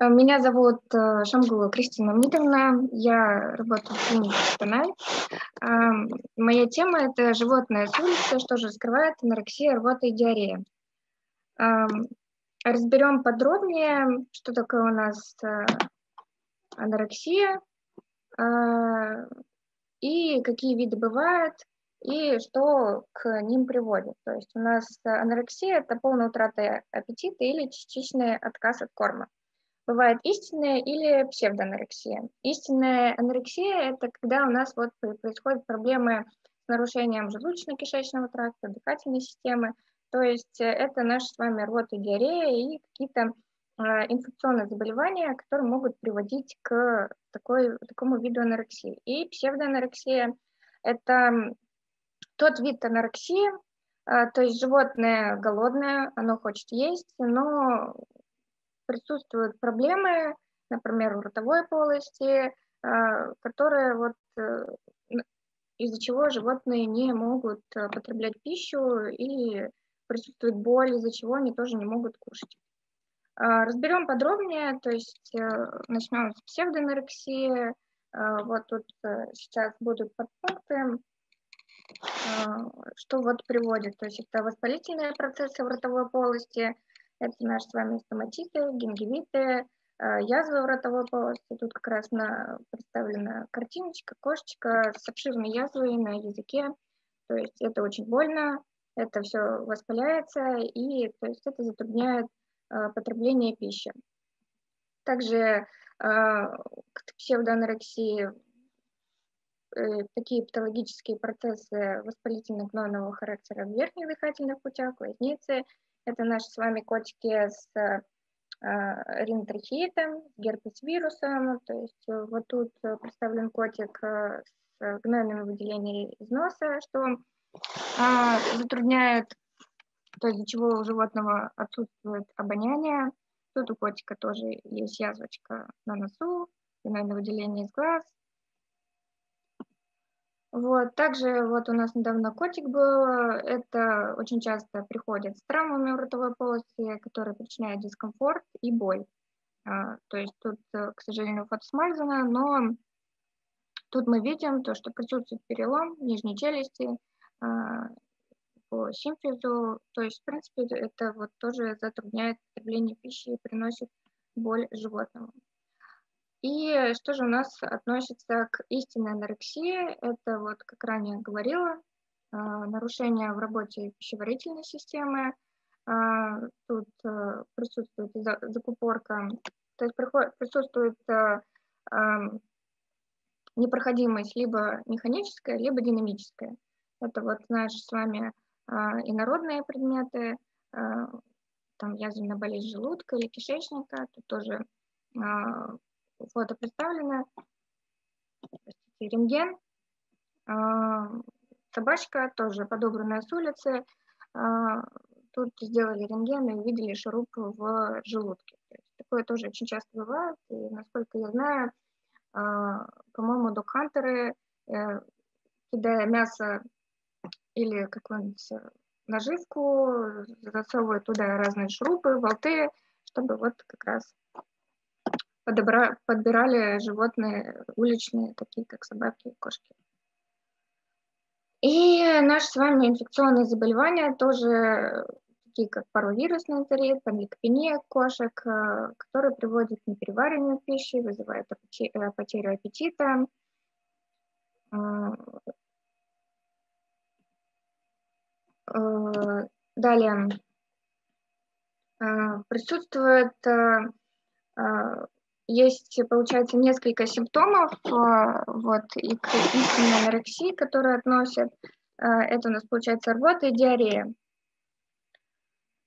Э, меня зовут э, Шамгула Кристина Митовна, я работаю в клинике Станай. Эм, моя тема – это животное с улицы, что же скрывает анорексия, рвота и диарея. Эм, разберем подробнее, что такое у нас э, анорексия и какие виды бывают, и что к ним приводит. То есть у нас анорексия – это полная утрата аппетита или частичный отказ от корма. Бывает истинная или псевдоанорексия. Истинная анорексия – это когда у нас вот происходят проблемы с нарушением желудочно-кишечного тракта, дыхательной системы. То есть э, это наши с вами рвота диарея и какие-то э, инфекционные заболевания, которые могут приводить к такой, такому виду анорексии. И псевдоанорексия – это тот вид анорексии, э, то есть животное голодное, оно хочет есть, но присутствуют проблемы, например, в ротовой полости, а, которые вот э, из-за чего животные не могут э, потреблять пищу или присутствует боль, из-за чего они тоже не могут кушать. А, разберем подробнее, то есть э, начнем с псевдонорексии. А, вот тут сейчас будут подпункты, что вот приводит. То есть это воспалительные процессы в ротовой полости, это наши с вами стоматиты, гингивиты, э, язвы в ротовой полости. Тут как раз на, представлена картиночка, кошечка с обширной язвой на языке. То есть это очень больно, это все воспаляется, и то есть это затрудняет э, потребление пищи. Также э, к псевдоанорексии э, такие патологические процессы воспалительно-гнойного характера в верхних дыхательных путях, глазницы – это наши с вами котики с э, ринтрахеитом, герпес-вирусом. То есть э, вот тут представлен котик э, с гнойными выделениями из носа, что а, затрудняет, то есть из-за чего у животного отсутствует обоняние. Тут у котика тоже есть язвочка на носу, гнойное выделение из глаз. Вот, также вот у нас недавно котик был, это очень часто приходит с травмами ротовой полости, которые причиняют дискомфорт и боль. А, то есть тут, э, к сожалению, фото смазано, но тут мы видим то, что присутствует перелом нижней челюсти а, по симфизу, то есть, в принципе, это вот тоже затрудняет потребление пищи и приносит боль животному. И что же у нас относится к истинной анорексии? Это вот, как ранее говорила, а, нарушение в работе пищеварительной системы. А, тут э, присутствует закупорка, то есть присутствует э, непроходимость либо механическая, либо динамическая. Это вот наши с вами инородные предметы, там язвенная болезнь желудка или кишечника, тут тоже фото представлено. Рентген. А, собачка тоже подобранная с улицы. А, тут сделали рентген и увидели шуруп в желудке. такое тоже очень часто бывает. И насколько я знаю, а, по-моему, докхантеры, э, кидая мясо или какую-нибудь наживку, засовывают туда разные шурупы, болты, чтобы вот как раз подобра, подбирали животные уличные, такие как собаки и кошки. И наши с вами инфекционные заболевания тоже такие как паровирусный энтерит, панликопения кошек, э, которые приводят к неперевариванию пищи, вызывают э, потерю аппетита. Э, далее присутствует есть, получается, несколько симптомов, а, вот, и к истинной анорексии, которые относят. А, это у нас, получается, рвота и диарея.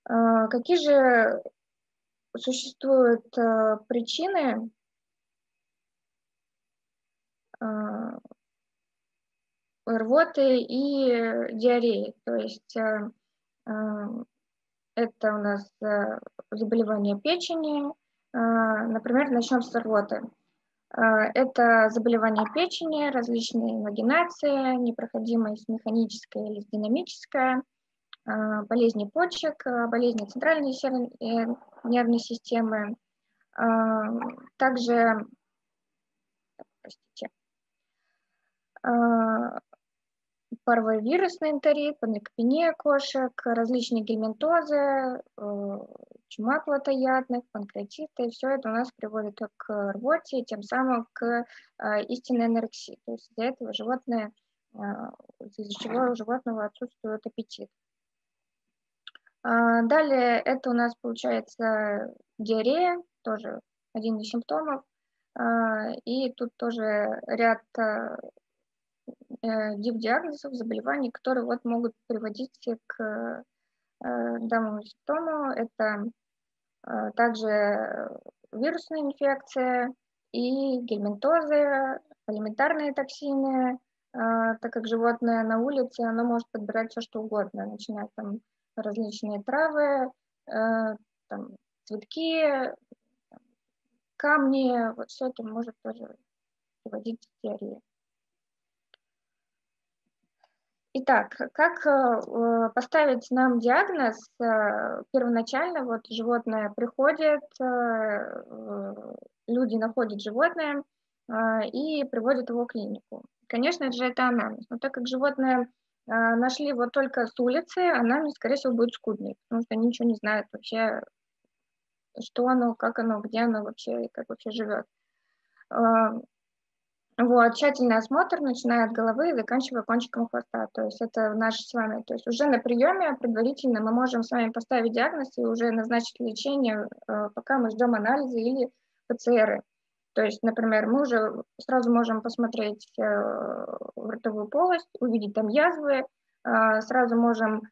А, какие же существуют причины рвоты и диареи? То есть это у нас заболевание печени, например, начнем с рвоты. А, это заболевание печени, различные инвагинации, непроходимость механическая или динамическая, а, болезни почек, болезни центральной э, нервной системы, Также, простите, паровирусный энтерит, панлейкопения кошек, различные гельминтозы, э, чума плотоядных, панкреатиты, все это у нас приводит к рвоте и тем самым к э, истинной анорексии. То есть из-за этого животное, э, из-за чего у животного отсутствует аппетит. А, далее это у нас получается диарея, тоже один из симптомов. А, и тут тоже ряд диагнозов, заболеваний, которые вот могут приводить к данному симптому. Это также вирусная инфекция и гельминтозы, алиментарные токсины, а, так как животное на улице, оно может подбирать все, что угодно, начиная там различные травы, там, цветки, камни, вот все это может тоже приводить к диарее. Итак, как э, поставить нам диагноз? Э, первоначально вот животное приходит, э, люди находят животное и приводят его в клинику. Конечно же, это анамнез, но так как животное нашли вот только с улицы, анамнез, скорее всего, будет скудный, потому что они ничего не знают вообще, что оно, как оно, где оно вообще, как вообще живет. Вот, тщательный осмотр, начиная от головы и заканчивая кончиком хвоста. То есть это наш с вами, то есть уже на приеме предварительно мы можем с вами поставить диагноз и уже назначить лечение, э, пока мы ждем анализы или ПЦРы. То есть, например, мы уже сразу можем посмотреть э, ротовую полость, увидеть там язвы, э, сразу можем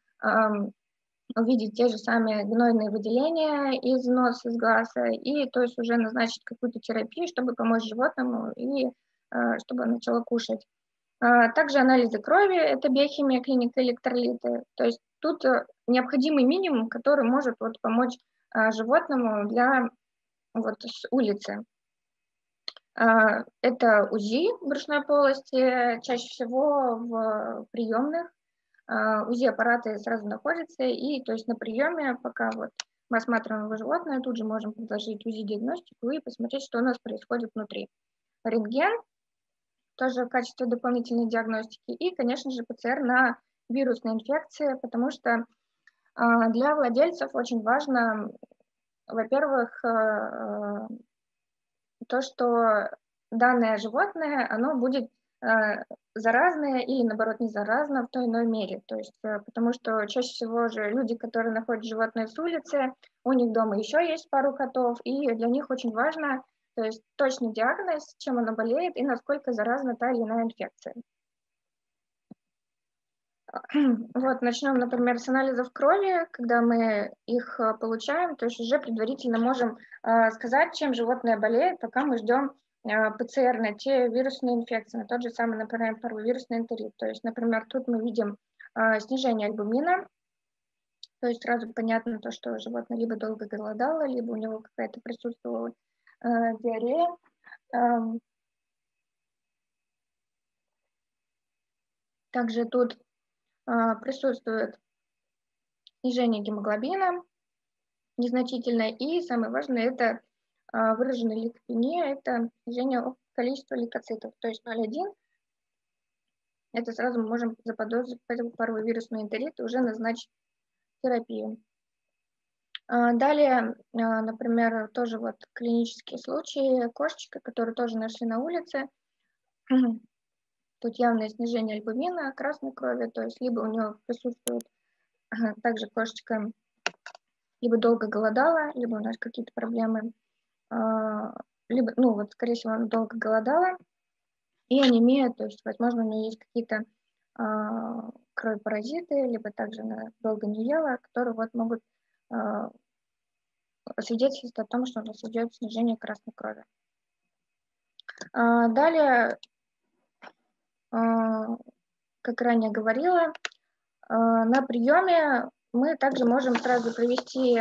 увидеть те же самые гнойные выделения из носа, из глаза, и то есть уже назначить какую-то терапию, чтобы помочь животному и чтобы начала кушать. А, также анализы крови, это биохимия, клиника, электролиты. То есть тут э, необходимый минимум, который может вот помочь а, животному для вот с улицы. А, это УЗИ брюшной полости, чаще всего в приемных. УЗИ аппараты сразу находятся, и то есть на приеме, пока вот мы осматриваем животное, тут же можем предложить УЗИ-диагностику и посмотреть, что у нас происходит внутри. Рентген тоже в качестве дополнительной диагностики. И, конечно же, ПЦР на вирусные инфекции, потому что а, для владельцев очень важно, во-первых, э, э, то, что данное животное, оно будет э, заразное или, наоборот, не заразно в той иной мере. То есть, потому что чаще всего же люди, которые находят животное с улицы, у них дома еще есть пару котов, и для них очень важно то есть точный диагноз, чем она болеет и насколько заразна та или иная инфекция. Вот, начнем, например, с анализов крови, когда мы их э, получаем, то есть уже предварительно можем э, сказать, чем животное болеет, пока мы ждем э, ПЦР на те вирусные инфекции, на тот же самый, например, паровирусный энтерит. То есть, например, тут мы видим снижение альбумина, то есть сразу понятно то, что животное либо долго голодало, либо у него какая-то присутствовала Э, диарея. Эм, также тут э, присутствует снижение гемоглобина незначительное. И самое важное, это э, выраженная лейкопения, это снижение количества лейкоцитов, то есть 0,1. Это сразу мы можем заподозрить паровой вирусный энтерит и уже назначить терапию. А, далее, а, например, тоже вот клинические случаи, кошечка, которую тоже нашли на улице. Тут явное снижение альбумина, красной крови, то есть либо у нее присутствует также кошечка либо долго голодала, либо у нас какие-то проблемы, а, либо, ну вот, скорее всего, она долго голодала, и анемия, то есть, возможно, у нее есть какие-то кровопаразиты, либо также она долго не ела, которые вот могут свидетельствует о том, что у нас идет снижение красной крови. А, далее, а, как ранее говорила, а, на приеме мы также можем сразу провести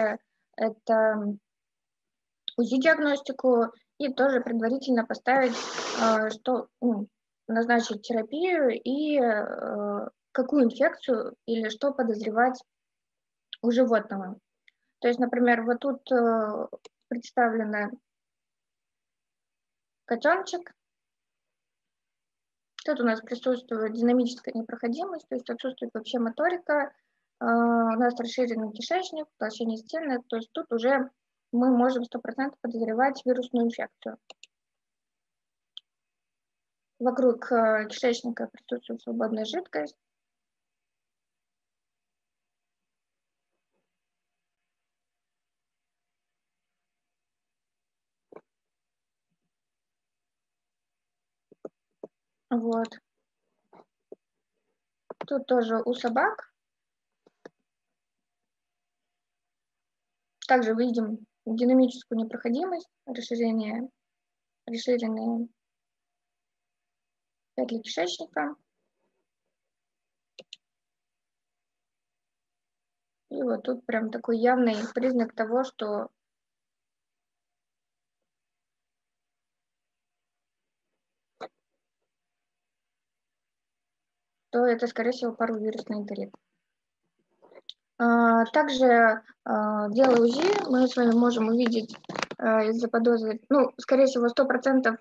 это УЗИ-диагностику и тоже предварительно поставить, что ну, назначить терапию и какую инфекцию или что подозревать у животного. То есть, например, вот тут э, представлена котеночек. Тут у нас присутствует динамическая непроходимость, то есть отсутствует вообще моторика, а, у нас расширенный кишечник, толщение стены, то есть тут уже мы можем 100% подозревать вирусную инфекцию. Вокруг э, кишечника присутствует свободная жидкость. Вот. Тут тоже у собак. Также видим динамическую непроходимость, расширение, расширенные петли кишечника. И вот тут прям такой явный признак того, что то это, скорее всего, паровирусный энтерит. А, также, а, делая УЗИ, мы с вами можем увидеть а, из-за заподозрить, ну, скорее всего, 100%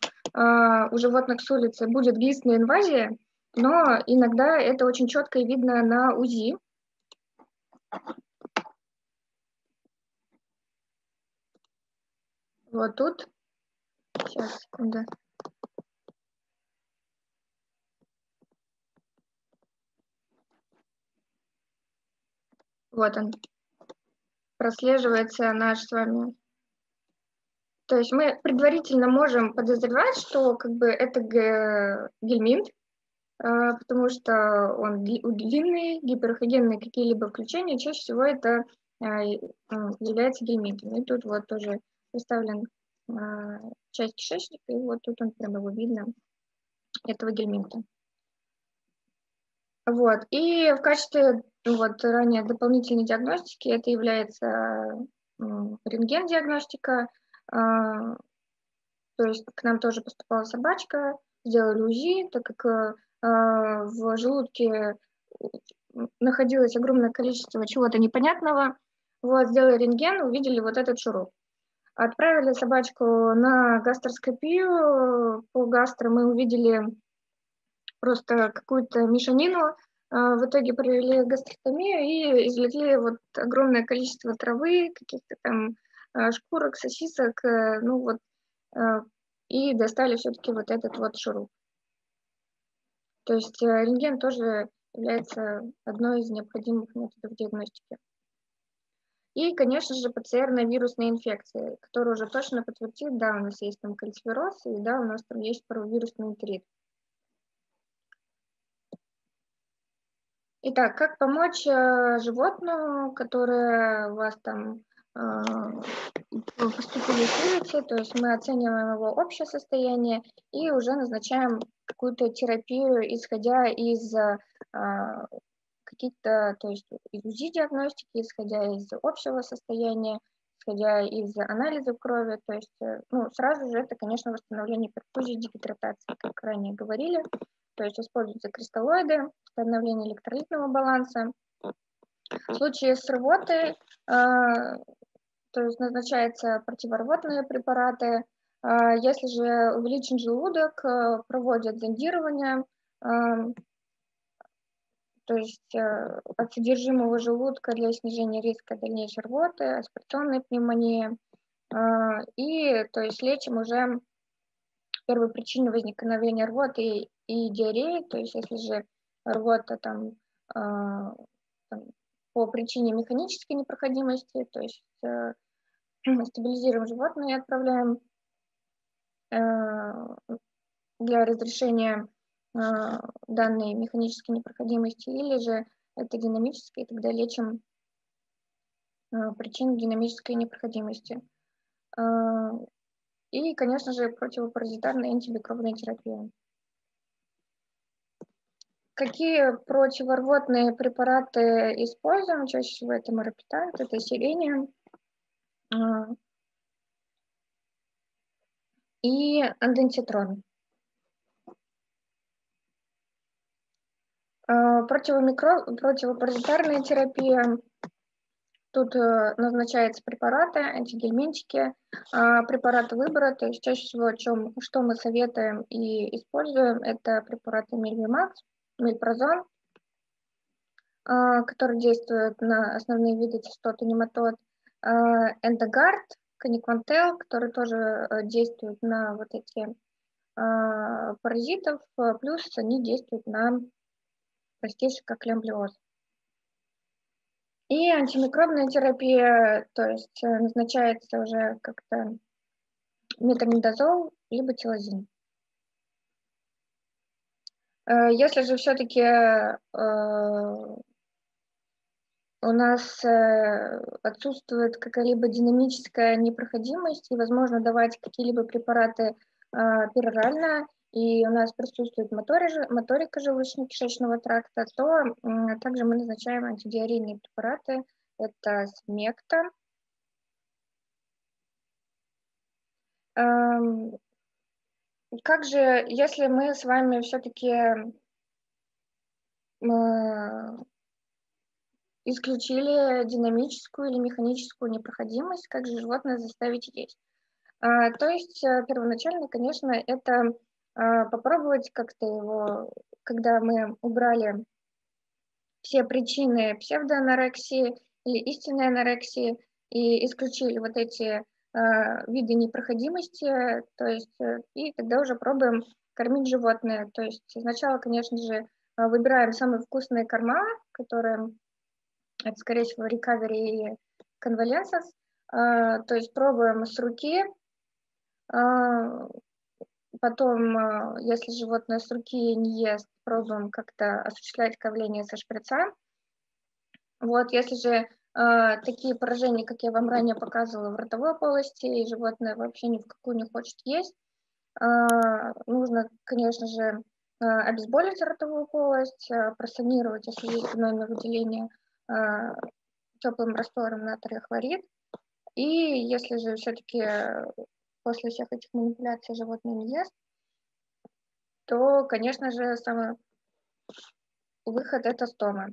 у животных с улицы будет гистная инвазия, но иногда это очень четко видно на УЗИ. Вот тут. Сейчас, секунду. Вот он. Прослеживается наш с вами. То есть мы предварительно можем подозревать, что как бы это гельминт, а, потому что он длинный, гиперхогенные какие-либо включения, чаще всего это а, является гельминтом. И тут вот тоже представлен а, часть кишечника, и вот тут он прямо его видно, этого гельминта. Вот. И в качестве вот, ранее дополнительной диагностики это является рентген-диагностика. А, то есть к нам тоже поступала собачка, сделали УЗИ, так как а, в желудке находилось огромное количество чего-то непонятного. Вот, сделали рентген, увидели вот этот шуруп. Отправили собачку на гастроскопию. По гастро мы увидели просто какую-то мешанину. А, в итоге провели гастротомию и извлекли вот огромное количество травы, каких-то там а, шкурок, сосисок, э, ну вот, и достали все-таки вот этот вот шуруп. То есть э, рентген тоже является одной из необходимых методов диагностики. И, конечно же, ПЦР на вирусные инфекции, которая уже точно подтвердит, да, у нас есть там кальцифероз, и да, у нас там есть паровирусный энтерит. Итак, как помочь э, животному, которое у вас там э, поступили улицы, то есть мы оцениваем его общее состояние и уже назначаем какую-то терапию, исходя из э, каких-то, то есть из УЗИ-диагностики, исходя из общего состояния, исходя из анализов крови, то есть ну, сразу же это, конечно, восстановление перфузии, дегидратации, как ранее говорили, то есть используются кристаллоиды, восстановление электролитного баланса. В случае с рвотой, э, то есть назначаются противорвотные препараты. Э, если же увеличен желудок, э, проводят зондирование, то есть от содержимого желудка для снижения риска дальнейшей рвоты, аспирационной пневмонии. И то есть лечим уже первую причину возникновения рвоты и диареи, то есть если же рвота там, э, по причине механической непроходимости, то есть э, стабилизируем животное и отправляем э, для разрешения э, данной механической непроходимости, или же это динамическое, тогда лечим э, причину динамической непроходимости. Э, и, конечно же, противопаразитарная антимикробная терапия. Какие противорвотные препараты используем? Чаще всего это марапитант, это сирения. А, и андентитрон. Противомикро... Противопаразитарная терапия. Тут э, назначаются препараты, антигельминтики, а, препараты выбора, то есть чаще всего, чем, что мы советуем и используем, это препараты Мильвимакс, Мильпрозон, а, который действует на основные виды частоты нематод, Эндогард, Каниквантел, который тоже э, действует на вот эти паразитов, плюс они действуют на простейший как лямблиоз. И антимикробная терапия, то есть э, назначается уже как-то метамидозол либо тилозин. Э, если же все-таки э, у нас отсутствует какая-либо динамическая непроходимость и возможно давать какие-либо препараты перорально, и у нас присутствует моторика желудочно-кишечного тракта, то также мы назначаем антидиарейные препараты. Это смекта. Эм, как же, если мы с вами все-таки исключили динамическую или механическую непроходимость, как же животное заставить есть? А, то есть э, первоначально, конечно, это попробовать как-то его, когда мы убрали все причины псевдоанорексии или истинной анорексии и исключили вот эти э, виды непроходимости, то есть э, и тогда уже пробуем кормить животное. То есть сначала, конечно же, выбираем самые вкусные корма, которые это, скорее всего, recovery и э, то есть пробуем с руки, Потом, э, если животное с руки не ест, пробуем как-то осуществлять кормление со шприца. Вот, если же э, такие поражения, как я вам ранее показывала, в ротовой полости, и животное вообще ни в какую не хочет есть, э, нужно, конечно же, э, обезболить ротовую полость, э, просанировать, если есть гнойное выделение, э, теплым раствором натрия хлорид. И если же все-таки после всех этих манипуляций животное не ест, то, конечно же, самый выход это стома.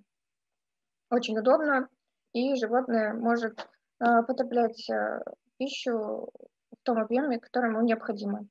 Очень удобно, и животное может э, потреблять э, пищу в том объеме, который ему необходимо.